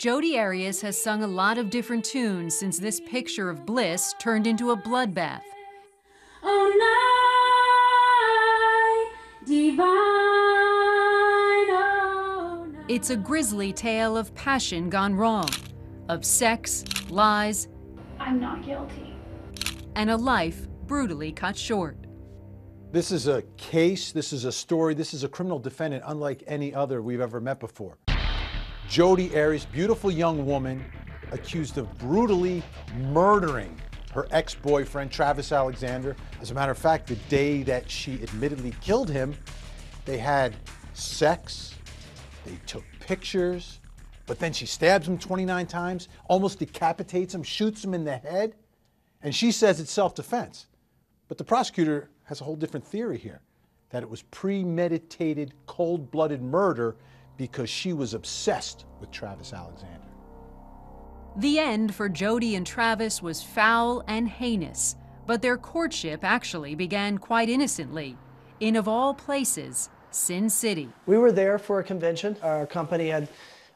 Jodi Arias has sung a lot of different tunes since this picture of bliss turned into a bloodbath. Oh, night divine, oh, night. It's a grisly tale of passion gone wrong, of sex, lies, I'm not guilty. and a life brutally cut short. This is a case, this is a story, this is a criminal defendant unlike any other we've ever met before. Jodi Arias, beautiful young woman, accused of brutally murdering her ex boyfriend, Travis Alexander. As a matter of fact, the day that she admittedly killed him, they had sex, they took pictures, but then she stabs him 29 times, almost decapitates him, shoots him in the head, and she says it's self defense. But the prosecutor has a whole different theory here that it was premeditated, cold blooded murder because she was obsessed with Travis Alexander. The end for Jodi and Travis was foul and heinous, but their courtship actually began quite innocently, in of all places, Sin City. We were there for a convention. Our company had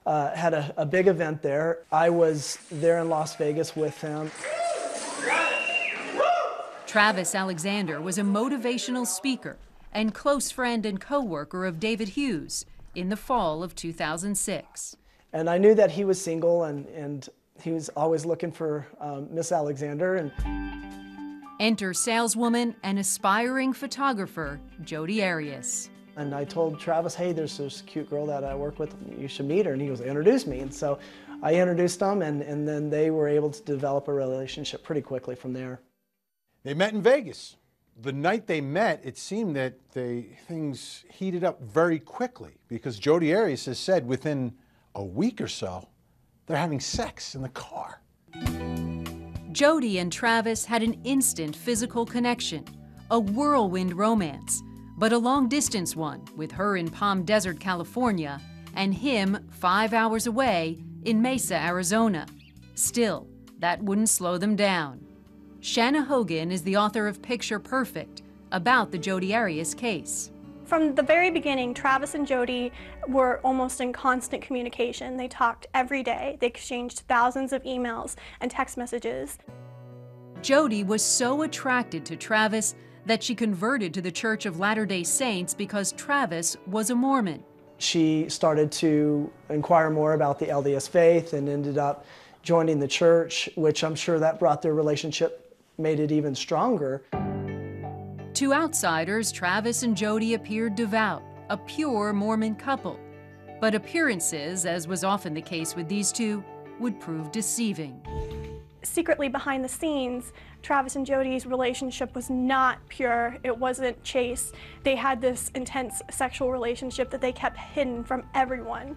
uh, had a, a big event there. I was there in Las Vegas with him. Travis Alexander was a motivational speaker and close friend and co-worker of David Hughes in the fall of 2006. And I knew that he was single and, and he was always looking for um, Miss Alexander. And Enter saleswoman and aspiring photographer Jodi Arias. And I told Travis, hey, there's this cute girl that I work with, you should meet her. And he goes, introduce me. And so I introduced them, and, and then they were able to develop a relationship pretty quickly from there. They met in Vegas. The night they met, it seemed that they, things heated up very quickly because Jodi Arias has said within a week or so, they're having sex in the car. Jodi and Travis had an instant physical connection, a whirlwind romance, but a long distance one with her in Palm Desert, California, and him five hours away in Mesa, Arizona. Still, that wouldn't slow them down. Shanna Hogan is the author of Picture Perfect about the Jodi Arias case. From the very beginning, Travis and Jodi were almost in constant communication. They talked every day. They exchanged thousands of emails and text messages. Jodi was so attracted to Travis that she converted to the Church of Latter day Saints because Travis was a Mormon. She started to inquire more about the LDS faith and ended up joining the church, which I'm sure that brought their relationship, made it even stronger. To outsiders, Travis and Jodi appeared devout, a pure Mormon couple. But appearances, as was often the case with these two, would prove deceiving. Secretly behind the scenes, Travis and Jodi's relationship was not pure. It wasn't chaste. They had this intense sexual relationship that they kept hidden from everyone.